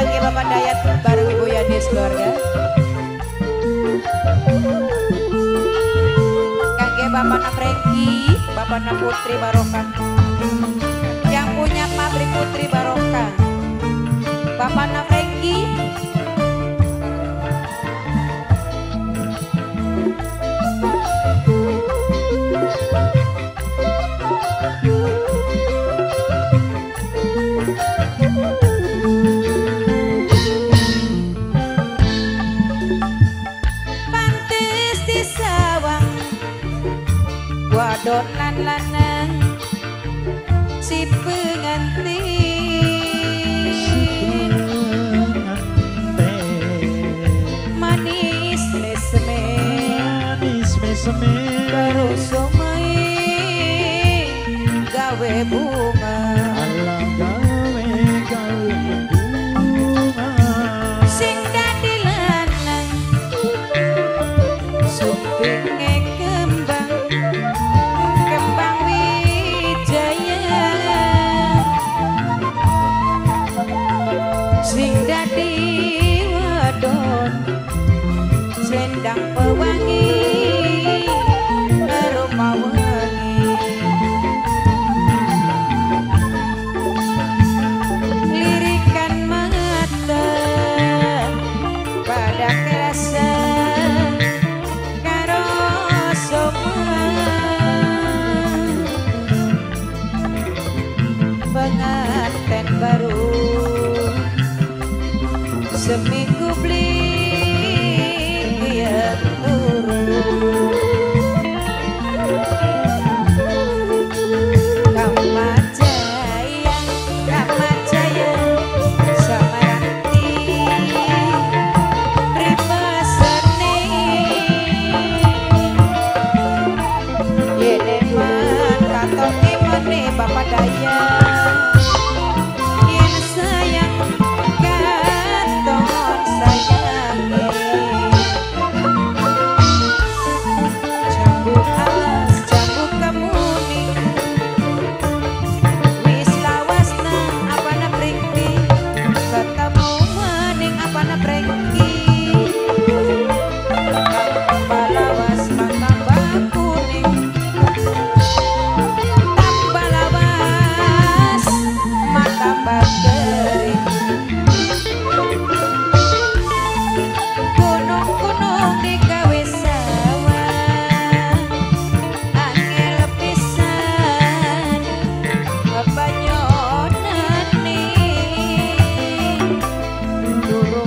Hidayat bareng Ibu Yanis keluarga. Kangge Bapak Franky, Bapak Putri Barokah. Yang punya pabrik Putri Barokah. Bapak Franky, wadon lan lanang si pengantin manis mesme baru somai gawe bunga selendang pewangi aroma wangi. Lirikan mata pada kerasa karo sopan pengantin baru seminggu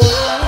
karo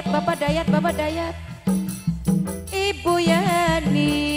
Dayat, Bapak Dayat, Bapak Dayat. Ibu Yani.